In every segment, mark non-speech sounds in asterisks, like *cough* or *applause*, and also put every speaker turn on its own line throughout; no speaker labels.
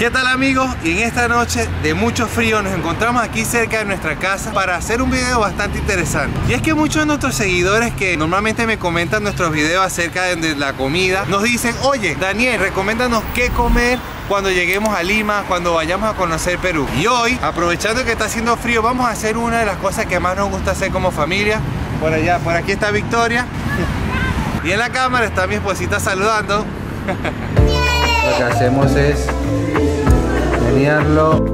¿Qué tal amigos? Y en esta noche de mucho frío nos encontramos aquí cerca de nuestra casa para hacer un video bastante interesante. Y es que muchos de nuestros seguidores que normalmente me comentan nuestros videos acerca de la comida, nos dicen, oye Daniel, recomiéndanos qué comer cuando lleguemos a Lima, cuando vayamos a conocer Perú. Y hoy, aprovechando que está haciendo frío, vamos a hacer una de las cosas que más nos gusta hacer como familia. Por allá, por aquí está Victoria. Y en la cámara está mi esposita saludando. Lo que hacemos es menearlo.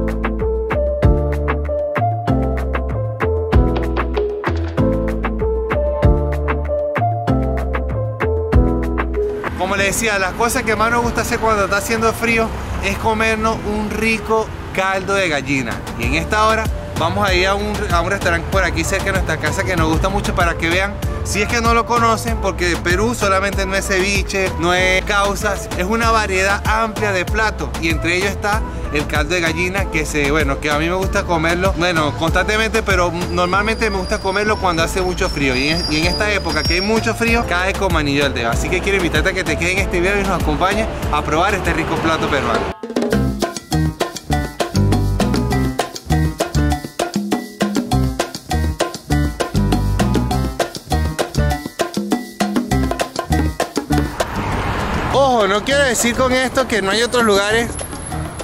Como les decía, las cosas que más nos gusta hacer cuando está haciendo frío es comernos un rico caldo de gallina. Y en esta hora vamos a ir a un, a un restaurante por aquí cerca de nuestra casa que nos gusta mucho para que vean si es que no lo conocen, porque Perú solamente no es ceviche, no es causas, es una variedad amplia de platos y entre ellos está el caldo de gallina que se, bueno, que a mí me gusta comerlo, bueno, constantemente, pero normalmente me gusta comerlo cuando hace mucho frío y en, y en esta época que hay mucho frío, cae como anillo al dedo. Así que quiero invitarte a que te quedes en este video y nos acompañes a probar este rico plato peruano. No quiero decir con esto que no hay otros lugares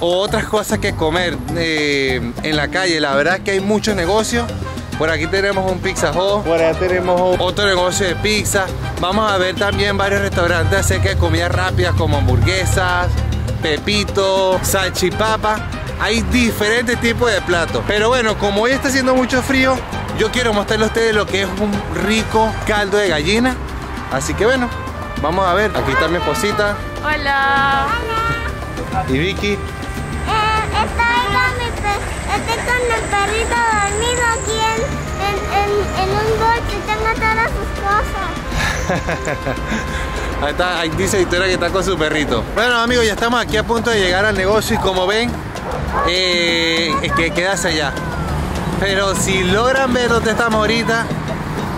o otras cosas que comer eh, en la calle. La verdad es que hay muchos negocios. Por aquí tenemos un Pizza Hut, por allá tenemos otro negocio de pizza. Vamos a ver también varios restaurantes acerca de comida rápida como hamburguesas, pepito, salchipapa. Hay diferentes tipos de platos. Pero bueno, como hoy está haciendo mucho frío, yo quiero mostrarles a ustedes lo que es un rico caldo de gallina. Así que bueno, vamos a ver. Aquí está mi esposita.
Hola.
Y Vicky.
Eh, estoy, con mi estoy con el perrito dormido aquí en, en, en, en un y tengo todas sus cosas. *laughs*
Ahí, está, ahí dice Victoria que está con su perrito. Bueno amigos, ya estamos aquí a punto de llegar al negocio y como ven, eh, es que quedas allá. Pero si logran ver dónde estamos ahorita,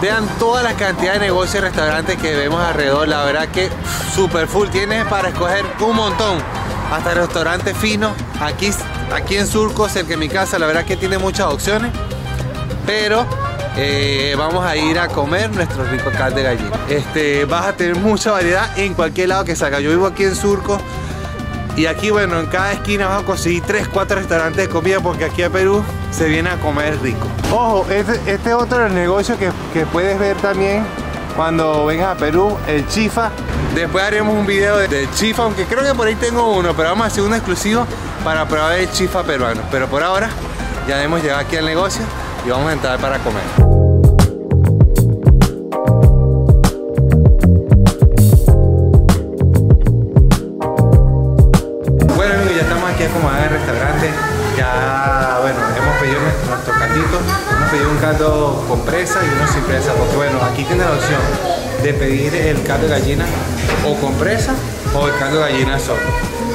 vean toda la cantidad de negocios y restaurantes que vemos alrededor. La verdad que super full. Tienes para escoger un montón. Hasta restaurantes finos. Aquí, aquí en Surco, cerca de mi casa, la verdad que tiene muchas opciones. Pero eh, vamos a ir a comer nuestro rico caldo de gallina. Este, vas a tener mucha variedad en cualquier lado que salga. Yo vivo aquí en Surco. Y aquí, bueno, en cada esquina vas a conseguir 3, 4 restaurantes de comida porque aquí a Perú se viene a comer rico. Ojo, este, este es otro negocio que, que puedes ver también cuando vengas a Perú, el chifa. Después haremos un video de- del chifa, aunque creo que por ahí tengo uno, pero vamos a hacer uno exclusivo para probar el chifa peruano. Pero por ahora ya hemos llegado aquí al negocio y vamos a entrar para comer. Hemos pedido un caldo con presa y uno sin presa. Porque bueno, aquí tienes la opción de pedir el caldo de gallina o con presa o el caldo de gallina solo.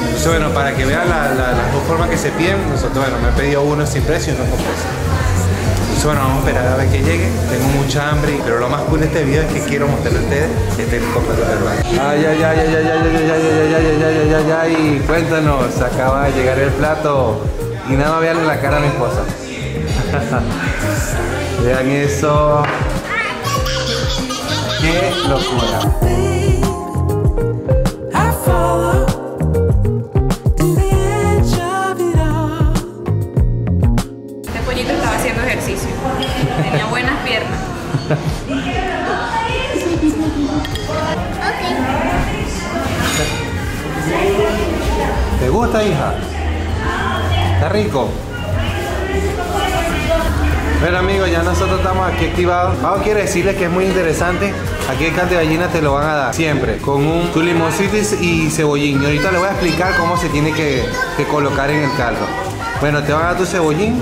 Entonces bueno, para que vean la- la- las dos formas que se piden, nosotros bueno, me he pedido uno sin presa y uno con presa. Entonces bueno, vamos a esperar a ver que llegue. Tengo mucha hambre, pero lo más cool de este video es que quiero mostrarle a ustedes este rico plato peruano. Ay, ay, ay, ay, cuéntanos, acaba de llegar el plato y nada más vean la cara a mi esposa. Vean eso. ¡Qué locura!
Este pollito estaba haciendo ejercicio. Tenía buenas piernas.
¿Te gusta, hija? Está rico. Bueno amigos, ya nosotros estamos aquí activados. Vamos, quiero decirles que es muy interesante. Aquí el de gallina te lo van a dar siempre con un tu limoncito y cebollín. Y ahorita les voy a explicar cómo se tiene que, que colocar en el caldo. Bueno, te van a dar tu cebollín,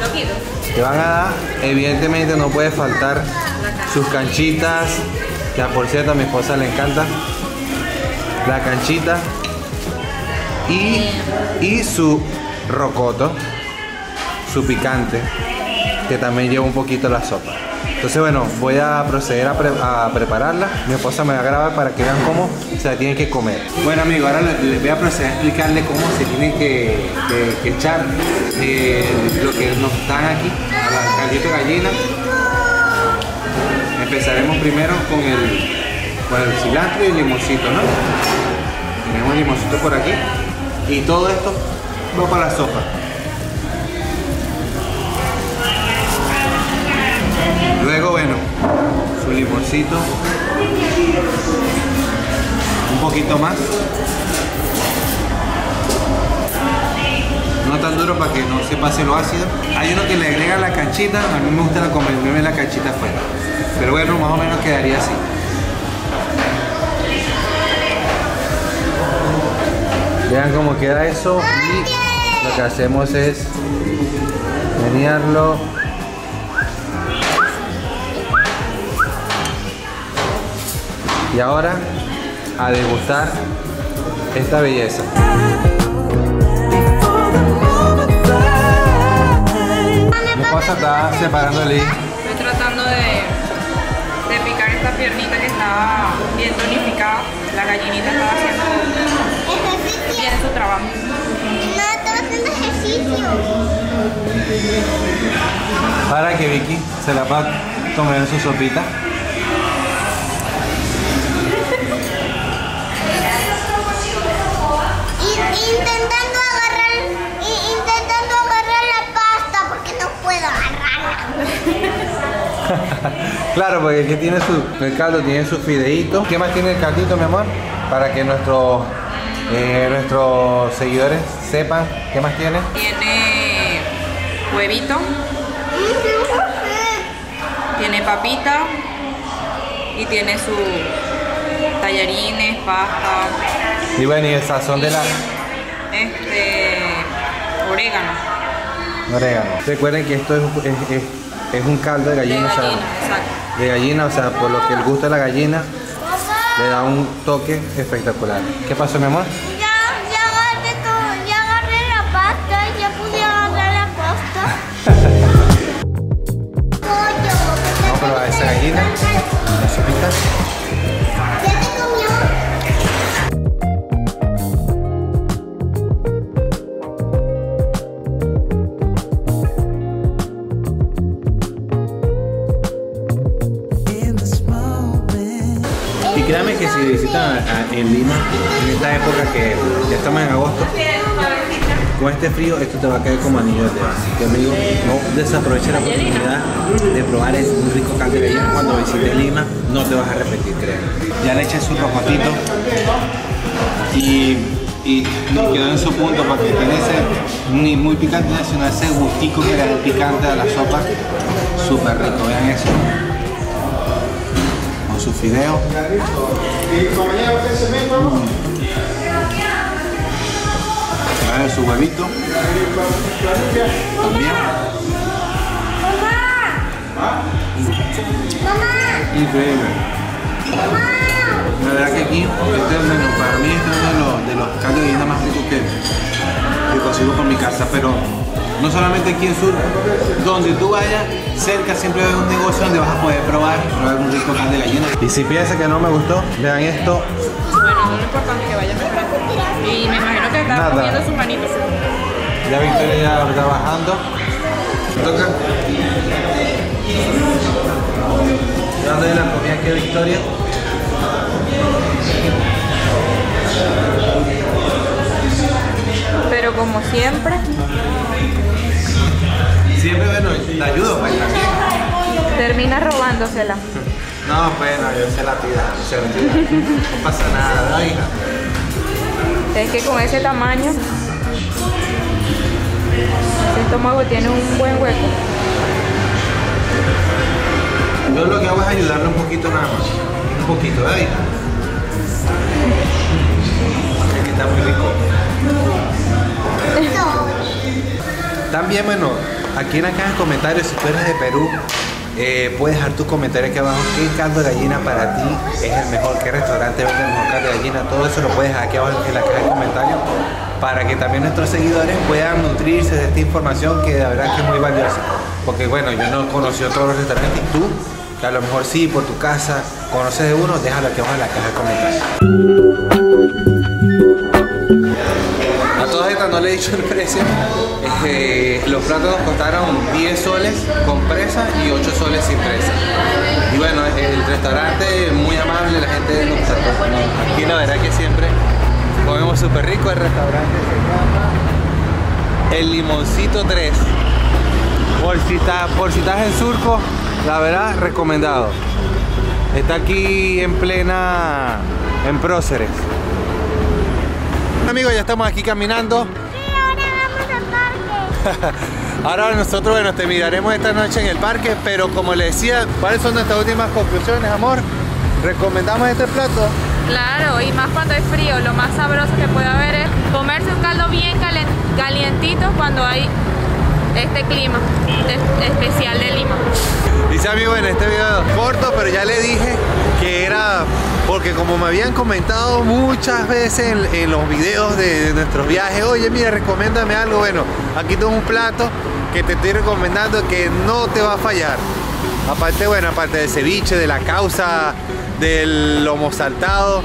Lo quito.
te van a dar, evidentemente no puede faltar sus canchitas, que por cierto a mi esposa le encanta. La canchita y, y su rocoto, su picante, que también lleva un poquito la sopa. Entonces bueno, voy a proceder a, pre- a prepararla. Mi esposa me va a grabar para que vean cómo se la tienen que comer. Bueno amigos, ahora le- les voy a proceder a explicarle cómo se tiene que, echar eh, lo que nos dan aquí, a la caldito gallina. Empezaremos primero con el, con el cilantro y el limoncito, ¿no? Tenemos el limoncito por aquí y todo esto va para la sopa. Luego, bueno, su limoncito, un poquito más. No tan duro para que no se pase lo ácido. Hay uno que le agrega la canchita, a mí me gusta la comerme la canchita afuera. Pero bueno, más o menos quedaría así. Vean cómo queda eso y lo que hacemos es menearlo y ahora a degustar esta belleza. Mi esposa está separando el
Estoy tratando de, de picar esta piernita que estaba bien tonificada. La gallinita estaba haciendo
Ejercicio.
bien su trabajo.
No, estaba haciendo ejercicio.
para que Vicky se la pueda comer en su sopita. *laughs* Claro, porque aquí tiene su, el caldo tiene su fideíto. ¿Qué más tiene el caldito, mi amor? Para que nuestros, eh, nuestros seguidores sepan qué más tiene.
Tiene huevito, tiene papita y tiene su tallarines, pasta,
Y bueno, y el sazón de la
este orégano.
orégano. Recuerden que esto es, es- es- es un caldo de
De
gallina, o sea,
gallina, exacto.
de gallina, o sea, por lo que el gusto de la gallina le da un toque espectacular. ¿Qué pasó, mi amor?
Ya, ya agarré todo, ya agarré la pasta, ya pude agarrar la pasta. *laughs* Pollo.
Vamos a probar esa gallina, la sopita. En Lima, en esta época que ya estamos en agosto, con este frío esto te va a caer como anillo de dedo. Así que amigo, no desaproveche la oportunidad de probar el un rico caldo de cuando visites Lima, no te vas a repetir, créeme. Ya le eché su rojotito y, y quedó en su punto porque tiene ese muy, muy picante nacional, ese gustico que le da el picante a la sopa, súper rico, vean eso. Con su fideo. A ver su huevito. También. Increíble. La verdad que aquí, este es. Para mí este es uno de los, de los caldos de más ricos que, que consigo por mi casa. Pero no solamente aquí en Sur, donde tú vayas, cerca siempre hay un negocio donde vas a poder probar, probar un rico caldo de gallina. Y si piensa que no me gustó, vean esto.
Bueno, no lo importante que vaya mejorando. Y me imagino que está
Nada.
comiendo sus manitos.
Ya Victoria ya está bajando. Toca. Ya doy la comida aquí a Victoria.
Pero como siempre,
Bueno, te ayudo, pues
termina robándosela.
No, pues no, yo se la tira, se la tira. No pasa nada, ¿no, hija?
Es que con ese tamaño, ese estómago tiene un buen hueco.
Yo lo que hago es ayudarle un poquito nada más. Un poquito, ¿eh, hija? Es que está muy rico. También, bueno, aquí en la caja de comentarios, si tú eres de Perú, eh, puedes dejar tu comentario aquí abajo. ¿Qué caldo de gallina para ti es el mejor? ¿Qué restaurante vende el mejor caldo de gallina? Todo eso lo puedes dejar aquí abajo en la caja de comentarios para que también nuestros seguidores puedan nutrirse de esta información que la verdad que es muy valiosa. Porque bueno, yo no conocí todos los restaurantes y tú, que a lo mejor sí, por tu casa, conoces de uno, déjalo aquí abajo en la caja de comentarios. He dicho el precio. Eh, los platos costaron 10 soles con presa y 8 soles sin presa. Y bueno, el restaurante es muy amable, la gente nos trató. no, Aquí la verdad que siempre comemos súper rico. El restaurante se llama El Limoncito 3. Por si, está- por si estás en Surco, la verdad, recomendado. Está aquí en plena, en Próceres. Amigos, ya estamos aquí caminando. *laughs*
Ahora
nosotros, bueno, te miraremos esta noche en el parque, pero como le decía, ¿cuáles son nuestras últimas conclusiones, amor? ¿Recomendamos este plato?
Claro, y más cuando es frío, lo más sabroso que puede haber es comerse un caldo bien calientito cuando hay este clima de- especial de Lima.
Dice amigo en este video corto, pero ya le dije que era porque como me habían comentado muchas veces en, los videos de, de nuestros viajes, oye mira, recomiéndame algo, bueno, aquí tengo un plato que te estoy recomendando que no te va a fallar. Aparte, bueno, aparte del ceviche, de la causa, del lomo saltado,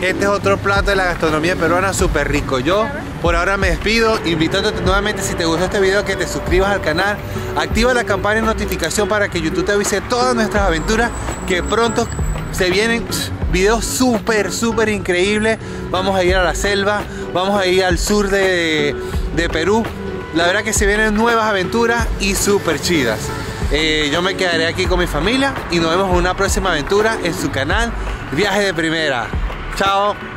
este es otro plato de la gastronomía peruana súper rico. Yo por ahora me despido, invitándote nuevamente si te gustó este video que te suscribas al canal, activa la campana de notificación para que YouTube te avise todas nuestras aventuras, que pronto se vienen pss, videos súper, súper increíbles. Vamos a ir a la selva, vamos a ir al sur de, de Perú. La verdad que se vienen nuevas aventuras y súper chidas. Eh, yo me quedaré aquí con mi familia y nos vemos en una próxima aventura en su canal Viaje de Primera. Chao.